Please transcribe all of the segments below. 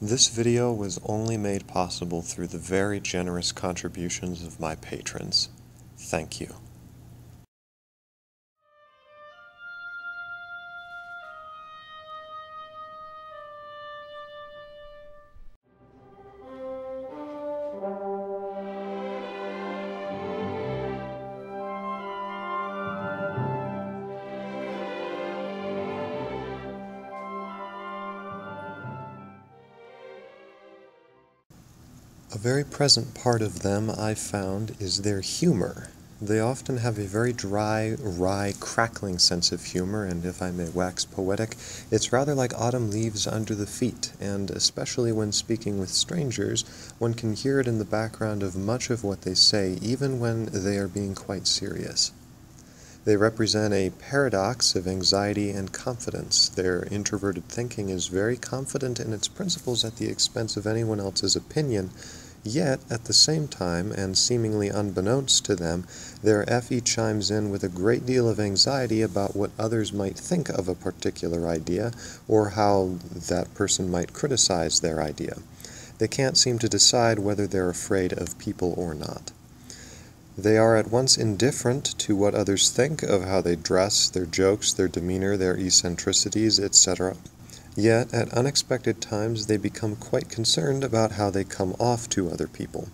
This video was only made possible through the very generous contributions of my patrons. Thank you. Present part of them, I've found, is their humor. They often have a very dry, wry, crackling sense of humor, and if I may wax poetic, it's rather like autumn leaves under the feet, and especially when speaking with strangers, one can hear it in the background of much of what they say, even when they are being quite serious. They represent a paradox of anxiety and confidence. Their introverted thinking is very confident in its principles at the expense of anyone else's opinion, yet, at the same time, and seemingly unbeknownst to them, their FE chimes in with a great deal of anxiety about what others might think of a particular idea or how that person might criticize their idea. They can't seem to decide whether they're afraid of people or not. They are at once indifferent to what others think of how they dress, their jokes, their demeanor, their eccentricities, etc. Yet, at unexpected times, they become quite concerned about how they come off to other people.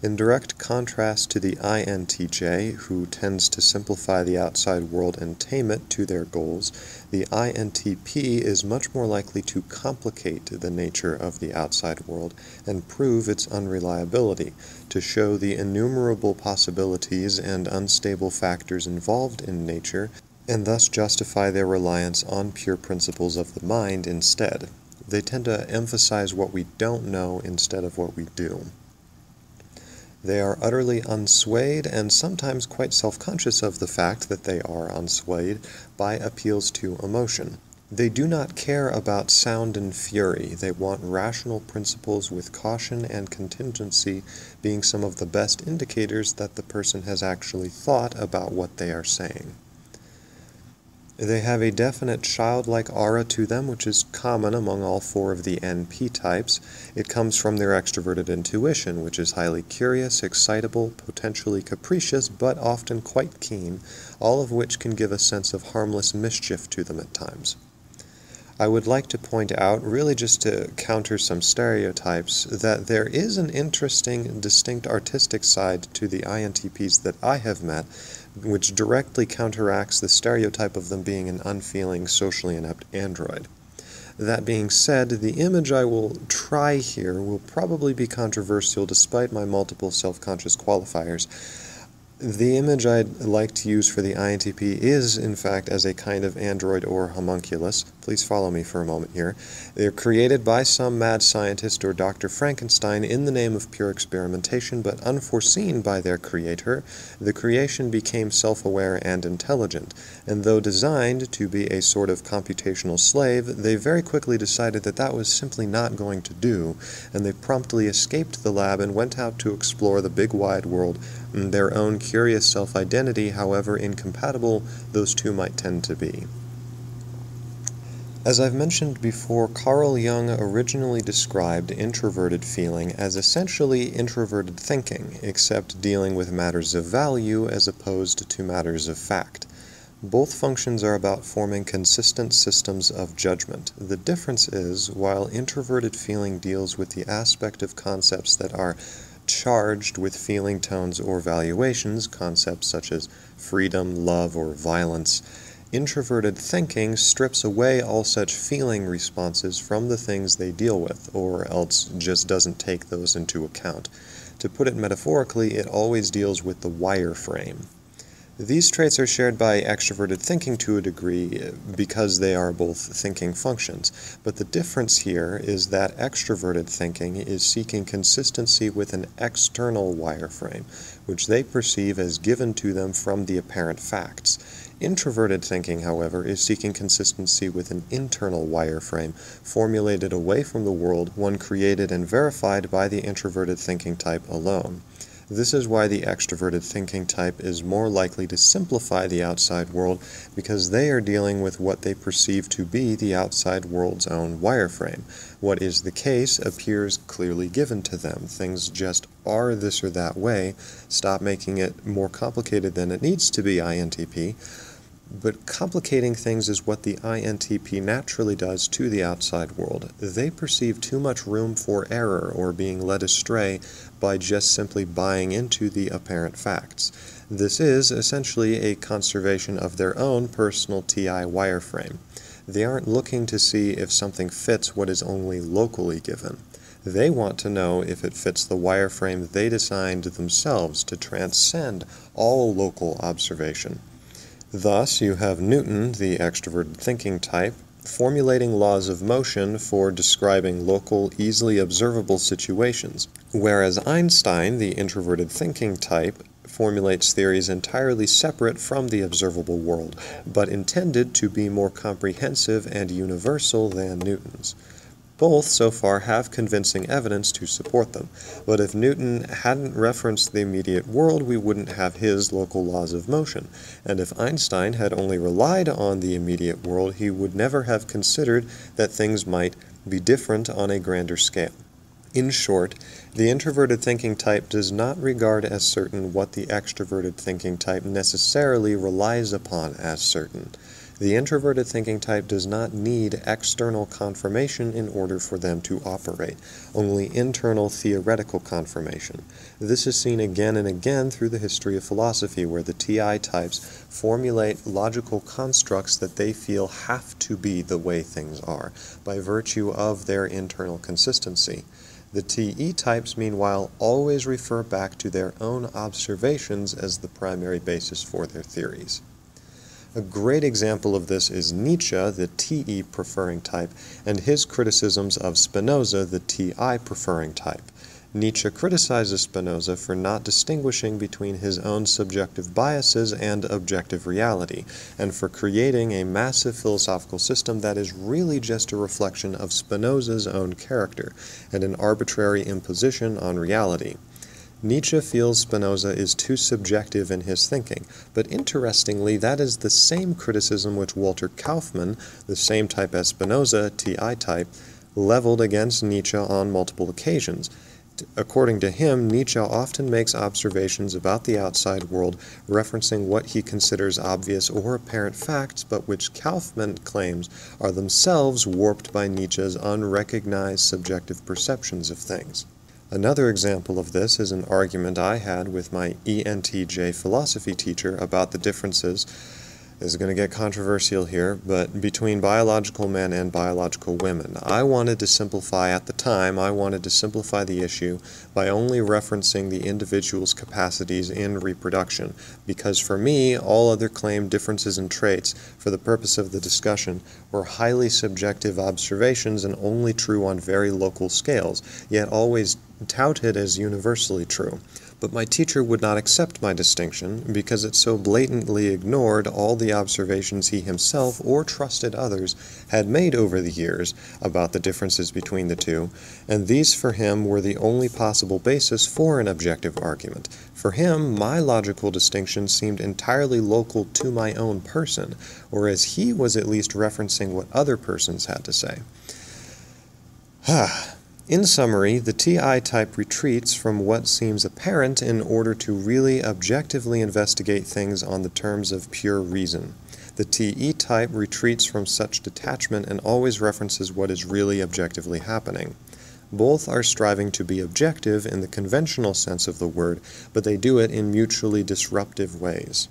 In direct contrast to the INTJ, who tends to simplify the outside world and tame it to their goals, the INTP is much more likely to complicate the nature of the outside world and prove its unreliability, to show the innumerable possibilities and unstable factors involved in nature, and thus justify their reliance on pure principles of the mind instead. They tend to emphasize what we don't know instead of what we do. They are utterly unswayed and sometimes quite self conscious of the fact that they are unswayed by appeals to emotion. They do not care about sound and fury. They want rational principles with caution and contingency being some of the best indicators that the person has actually thought about what they are saying. They have a definite childlike aura to them, which is common among all four of the NP types. It comes from their extroverted intuition, which is highly curious, excitable, potentially capricious, but often quite keen, all of which can give a sense of harmless mischief to them at times. I would like to point out, really just to counter some stereotypes, that there is an interesting, distinct artistic side to the INTPs that I have met which directly counteracts the stereotype of them being an unfeeling, socially inept android. That being said, the image I will try here will probably be controversial despite my multiple self conscious qualifiers. The image I'd like to use for the INTP is, in fact, as a kind of android or homunculus. Please follow me for a moment here. They're created by some mad scientist or Dr. Frankenstein in the name of pure experimentation, but unforeseen by their creator. The creation became self aware and intelligent, and though designed to be a sort of computational slave, they very quickly decided that that was simply not going to do, and they promptly escaped the lab and went out to explore the big wide world mm, their own curious self identity, however incompatible those two might tend to be. As I've mentioned before, Carl Jung originally described introverted feeling as essentially introverted thinking, except dealing with matters of value as opposed to matters of fact. Both functions are about forming consistent systems of judgment. The difference is, while introverted feeling deals with the aspect of concepts that are charged with feeling tones or valuations, concepts such as freedom, love, or violence, introverted thinking strips away all such feeling responses from the things they deal with, or else just doesn't take those into account. To put it metaphorically, it always deals with the wireframe. These traits are shared by extroverted thinking to a degree eh, because they are both thinking functions, but the difference here is that extroverted thinking is seeking consistency with an external wireframe, which they perceive as given to them from the apparent facts. Introverted thinking, however, is seeking consistency with an internal wireframe formulated away from the world, one created and verified by the introverted thinking type alone. This is why the extroverted thinking type is more likely to simplify the outside world because they are dealing with what they perceive to be the outside world's own wireframe. What is the case appears clearly given to them. Things just are this or that way. Stop making it more complicated than it needs to be, INTP. But complicating things is what the INTP naturally does to the outside world. They perceive too much room for error or being led astray by just simply buying into the apparent facts. This is essentially a conservation of their own personal TI wireframe. They aren't looking to see if something fits what is only locally given. They want to know if it fits the wireframe they designed themselves to transcend all local observation. Thus, you have Newton, the extroverted thinking type, formulating laws of motion for describing local, easily observable situations, whereas Einstein, the introverted thinking type, formulates theories entirely separate from the observable world, but intended to be more comprehensive and universal than Newton's. Both, so far, have convincing evidence to support them, but if Newton hadn't referenced the immediate world, we wouldn't have his local laws of motion, and if Einstein had only relied on the immediate world, he would never have considered that things might be different on a grander scale. In short, the introverted thinking type does not regard as certain what the extroverted thinking type necessarily relies upon as certain. The introverted thinking type does not need external confirmation in order for them to operate, only internal theoretical confirmation. This is seen again and again through the history of philosophy, where the TI types formulate logical constructs that they feel have to be the way things are, by virtue of their internal consistency. The TE types, meanwhile, always refer back to their own observations as the primary basis for their theories. A great example of this is Nietzsche, the TE preferring type, and his criticisms of Spinoza, the TI preferring type. Nietzsche criticizes Spinoza for not distinguishing between his own subjective biases and objective reality, and for creating a massive philosophical system that is really just a reflection of Spinoza's own character and an arbitrary imposition on reality. Nietzsche feels Spinoza is too subjective in his thinking, but interestingly, that is the same criticism which Walter Kaufmann, the same type as Spinoza, TI type, leveled against Nietzsche on multiple occasions. According to him, Nietzsche often makes observations about the outside world referencing what he considers obvious or apparent facts, but which Kaufmann claims are themselves warped by Nietzsche's unrecognized subjective perceptions of things. Another example of this is an argument I had with my ENTJ philosophy teacher about the differences is going to get controversial here, but between biological men and biological women. I wanted to simplify, at the time, I wanted to simplify the issue by only referencing the individual's capacities in reproduction, because for me, all other claimed differences in traits, for the purpose of the discussion, were highly subjective observations and only true on very local scales, yet always touted as universally true. But my teacher would not accept my distinction because it so blatantly ignored all the observations he himself or trusted others had made over the years about the differences between the two, and these for him were the only possible basis for an objective argument. For him, my logical distinction seemed entirely local to my own person, whereas he was at least referencing what other persons had to say. Ah. In summary, the TI type retreats from what seems apparent in order to really objectively investigate things on the terms of pure reason. The TE type retreats from such detachment and always references what is really objectively happening. Both are striving to be objective in the conventional sense of the word, but they do it in mutually disruptive ways.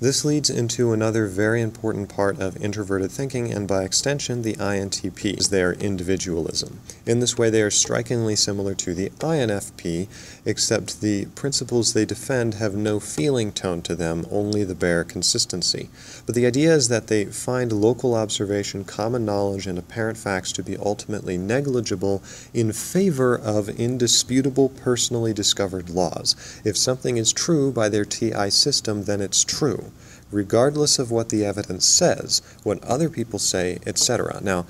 This leads into another very important part of introverted thinking and by extension the INTP is their individualism. In this way they are strikingly similar to the INFP except the principles they defend have no feeling tone to them, only the bare consistency. But the idea is that they find local observation, common knowledge, and apparent facts to be ultimately negligible in favor of indisputable personally discovered laws. If something is true by their TI system, then it's true regardless of what the evidence says, what other people say, etc. Now,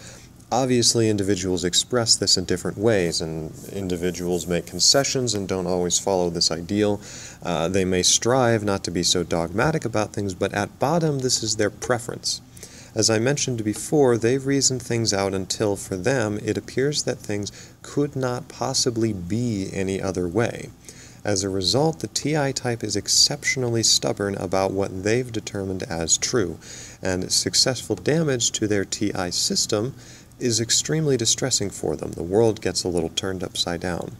Obviously, individuals express this in different ways, and individuals make concessions and don't always follow this ideal. Uh, they may strive not to be so dogmatic about things, but at bottom, this is their preference. As I mentioned before, they've reasoned things out until, for them, it appears that things could not possibly be any other way. As a result, the TI type is exceptionally stubborn about what they've determined as true, and successful damage to their TI system is extremely distressing for them. The world gets a little turned upside down.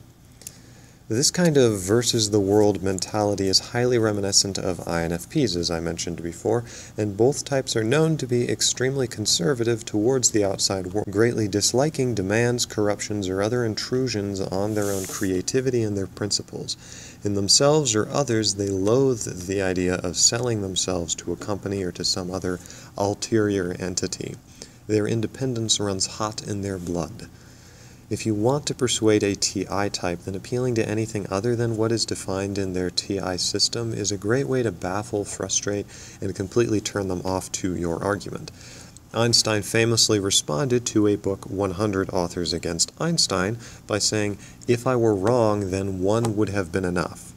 This kind of versus the world mentality is highly reminiscent of INFPs, as I mentioned before, and both types are known to be extremely conservative towards the outside world, greatly disliking demands, corruptions, or other intrusions on their own creativity and their principles. In themselves or others, they loathe the idea of selling themselves to a company or to some other ulterior entity. Their independence runs hot in their blood. If you want to persuade a TI type, then appealing to anything other than what is defined in their TI system is a great way to baffle, frustrate, and completely turn them off to your argument. Einstein famously responded to a book 100 Authors Against Einstein by saying, If I were wrong, then one would have been enough.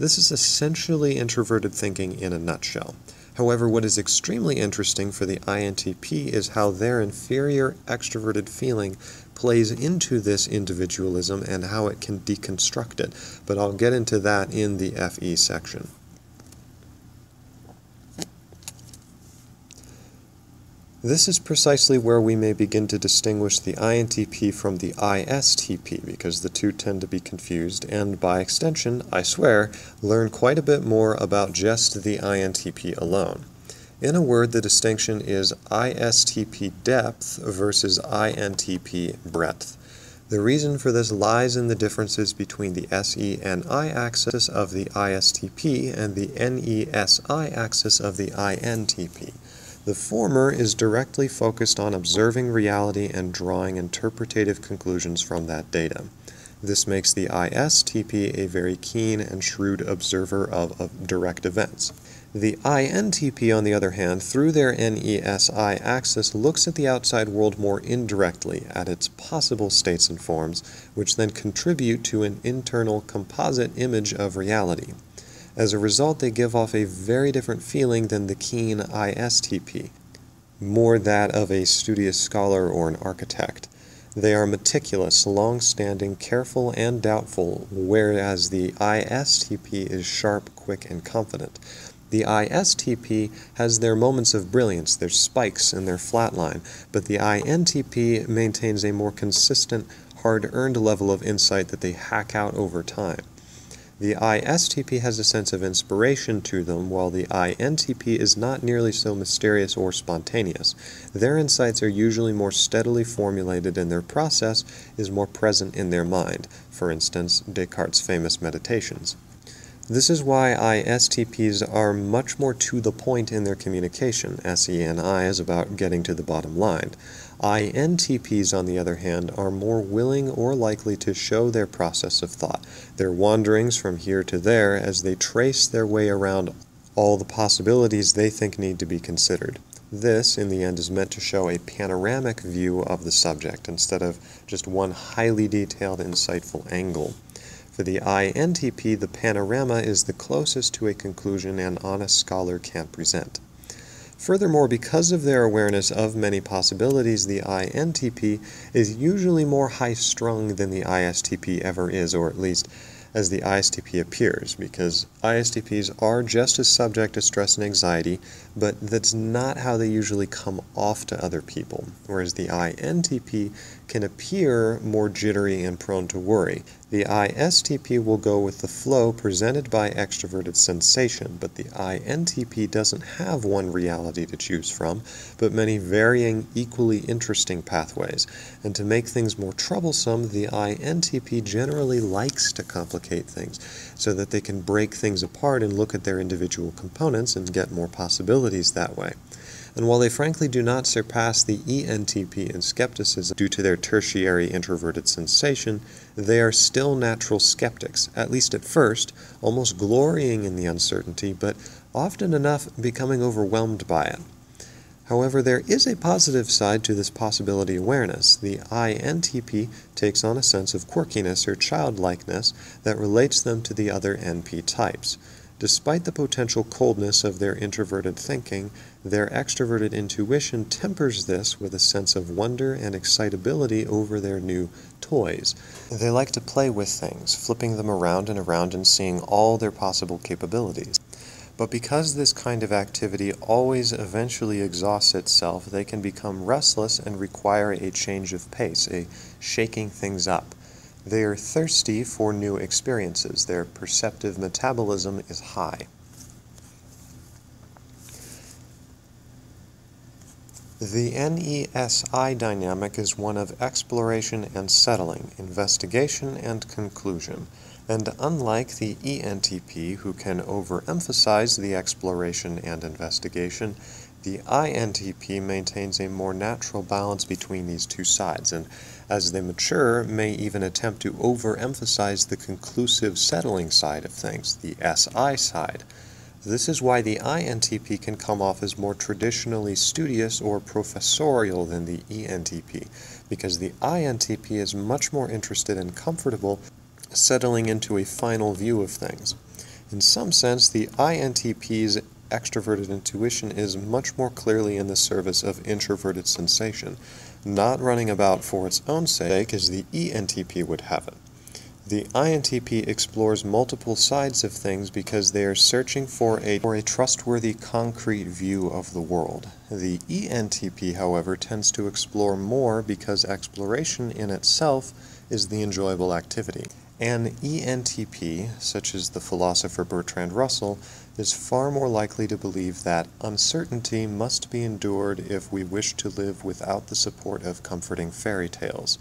This is essentially introverted thinking in a nutshell. However, what is extremely interesting for the INTP is how their inferior extroverted feeling plays into this individualism and how it can deconstruct it. But I'll get into that in the FE section. This is precisely where we may begin to distinguish the INTP from the ISTP because the two tend to be confused and by extension, I swear, learn quite a bit more about just the INTP alone. In a word, the distinction is ISTP depth versus INTP breadth. The reason for this lies in the differences between the SENI axis of the ISTP and the NESI axis of the INTP. The former is directly focused on observing reality and drawing interpretative conclusions from that data. This makes the ISTP a very keen and shrewd observer of, of direct events. The INTP, on the other hand, through their NESI axis, looks at the outside world more indirectly, at its possible states and forms, which then contribute to an internal composite image of reality. As a result, they give off a very different feeling than the keen ISTP, more that of a studious scholar or an architect. They are meticulous, long standing, careful, and doubtful, whereas the ISTP is sharp, quick, and confident. The ISTP has their moments of brilliance, their spikes and their flatline, but the INTP maintains a more consistent, hard earned level of insight that they hack out over time. The ISTP has a sense of inspiration to them, while the INTP is not nearly so mysterious or spontaneous. Their insights are usually more steadily formulated and their process is more present in their mind, for instance, Descartes' famous meditations. This is why ISTPs are much more to the point in their communication. SENI is about getting to the bottom line. INTPs, on the other hand, are more willing or likely to show their process of thought, their wanderings from here to there as they trace their way around all the possibilities they think need to be considered. This, in the end, is meant to show a panoramic view of the subject instead of just one highly detailed, insightful angle. For the INTP, the panorama is the closest to a conclusion an honest scholar can present. Furthermore, because of their awareness of many possibilities, the INTP is usually more high strung than the ISTP ever is, or at least as the ISTP appears, because ISTPs are just as subject to stress and anxiety, but that's not how they usually come off to other people, whereas the INTP can appear more jittery and prone to worry. The ISTP will go with the flow presented by extroverted sensation, but the INTP doesn't have one reality to choose from, but many varying, equally interesting pathways. And to make things more troublesome, the INTP generally likes to complicate things so that they can break things apart and look at their individual components and get more possibilities that way and while they frankly do not surpass the ENTP in skepticism due to their tertiary introverted sensation, they are still natural skeptics, at least at first, almost glorying in the uncertainty, but often enough becoming overwhelmed by it. However, there is a positive side to this possibility awareness. The INTP takes on a sense of quirkiness or childlikeness that relates them to the other NP types. Despite the potential coldness of their introverted thinking, their extroverted intuition tempers this with a sense of wonder and excitability over their new toys. They like to play with things, flipping them around and around and seeing all their possible capabilities. But because this kind of activity always eventually exhausts itself, they can become restless and require a change of pace, a shaking things up. They are thirsty for new experiences. Their perceptive metabolism is high. The NESI dynamic is one of exploration and settling, investigation and conclusion. And unlike the ENTP, who can overemphasize the exploration and investigation, the INTP maintains a more natural balance between these two sides, and as they mature, may even attempt to overemphasize the conclusive settling side of things, the SI side. This is why the INTP can come off as more traditionally studious or professorial than the ENTP, because the INTP is much more interested and comfortable settling into a final view of things. In some sense, the INTP's extroverted intuition is much more clearly in the service of introverted sensation, not running about for its own sake as the ENTP would have it. The INTP explores multiple sides of things because they are searching for a, for a trustworthy concrete view of the world. The ENTP, however, tends to explore more because exploration in itself is the enjoyable activity. An ENTP, such as the philosopher Bertrand Russell, is far more likely to believe that uncertainty must be endured if we wish to live without the support of comforting fairy tales.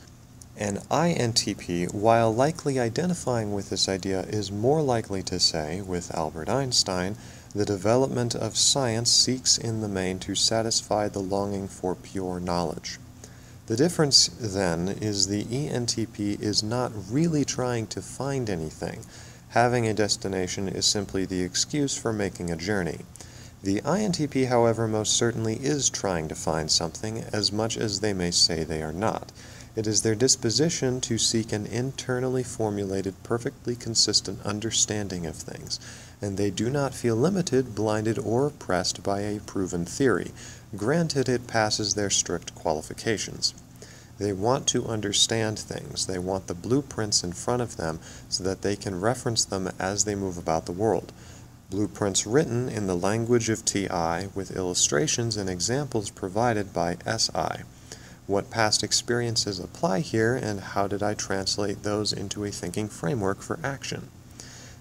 An INTP, while likely identifying with this idea, is more likely to say, with Albert Einstein, the development of science seeks in the main to satisfy the longing for pure knowledge. The difference, then, is the ENTP is not really trying to find anything. Having a destination is simply the excuse for making a journey. The INTP, however, most certainly is trying to find something, as much as they may say they are not. It is their disposition to seek an internally formulated, perfectly consistent understanding of things, and they do not feel limited, blinded, or oppressed by a proven theory, granted it passes their strict qualifications. They want to understand things. They want the blueprints in front of them so that they can reference them as they move about the world. Blueprints written in the language of TI with illustrations and examples provided by SI. What past experiences apply here and how did I translate those into a thinking framework for action?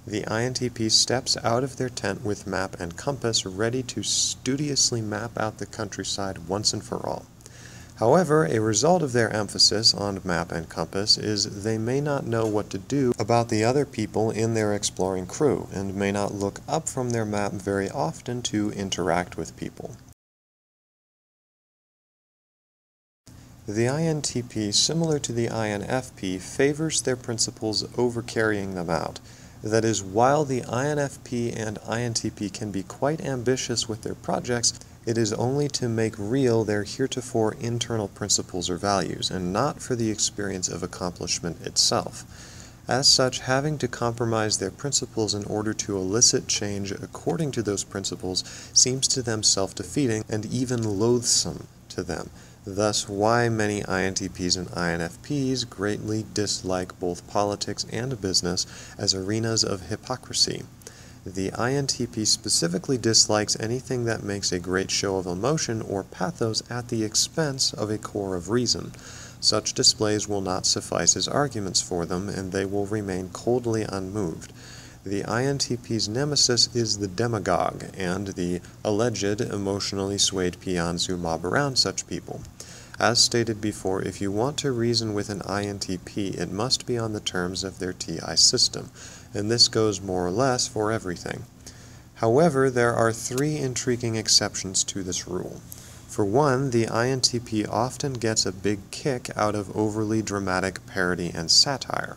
The INTP steps out of their tent with map and compass ready to studiously map out the countryside once and for all. However, a result of their emphasis on map and compass is they may not know what to do about the other people in their exploring crew and may not look up from their map very often to interact with people. The INTP, similar to the INFP, favors their principles over carrying them out. That is, while the INFP and INTP can be quite ambitious with their projects, it is only to make real their heretofore internal principles or values, and not for the experience of accomplishment itself. As such, having to compromise their principles in order to elicit change according to those principles seems to them self defeating and even loathsome to them. Thus, why many INTPs and INFPs greatly dislike both politics and business as arenas of hypocrisy. The INTP specifically dislikes anything that makes a great show of emotion or pathos at the expense of a core of reason. Such displays will not suffice as arguments for them, and they will remain coldly unmoved. The INTP's nemesis is the demagogue and the alleged emotionally swayed peons who mob around such people. As stated before, if you want to reason with an INTP, it must be on the terms of their TI system and this goes more or less for everything. However, there are three intriguing exceptions to this rule. For one, the INTP often gets a big kick out of overly dramatic parody and satire.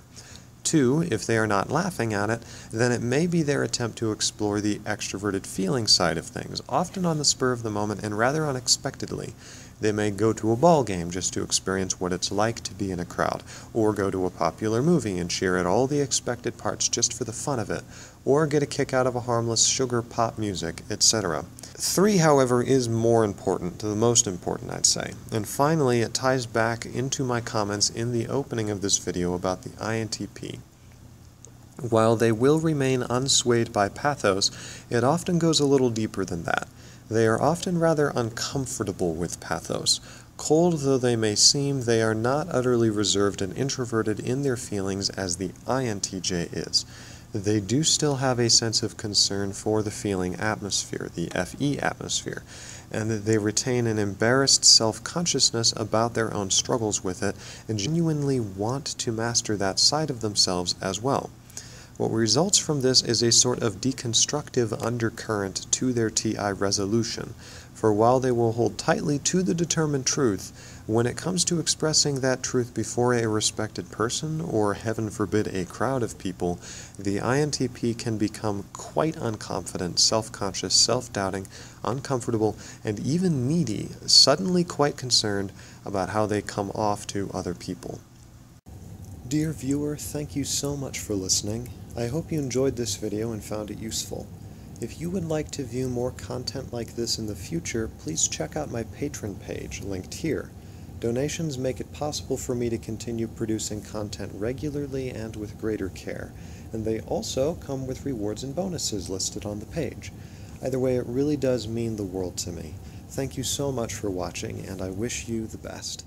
Two, if they are not laughing at it, then it may be their attempt to explore the extroverted feeling side of things, often on the spur of the moment and rather unexpectedly. They may go to a ball game just to experience what it's like to be in a crowd, or go to a popular movie and cheer at all the expected parts just for the fun of it, or get a kick out of a harmless sugar pop music, etc. Three, however, is more important, the most important, I'd say. And finally, it ties back into my comments in the opening of this video about the INTP. While they will remain unswayed by pathos, it often goes a little deeper than that. They are often rather uncomfortable with pathos. Cold though they may seem, they are not utterly reserved and introverted in their feelings as the INTJ is. They do still have a sense of concern for the feeling atmosphere, the FE atmosphere, and that they retain an embarrassed self consciousness about their own struggles with it and genuinely want to master that side of themselves as well. What results from this is a sort of deconstructive undercurrent to their TI resolution, for while they will hold tightly to the determined truth, when it comes to expressing that truth before a respected person, or heaven forbid a crowd of people, the INTP can become quite unconfident, self conscious, self doubting, uncomfortable, and even needy, suddenly quite concerned about how they come off to other people. Dear viewer, thank you so much for listening. I hope you enjoyed this video and found it useful. If you would like to view more content like this in the future, please check out my Patreon page, linked here. Donations make it possible for me to continue producing content regularly and with greater care, and they also come with rewards and bonuses listed on the page. Either way, it really does mean the world to me. Thank you so much for watching, and I wish you the best.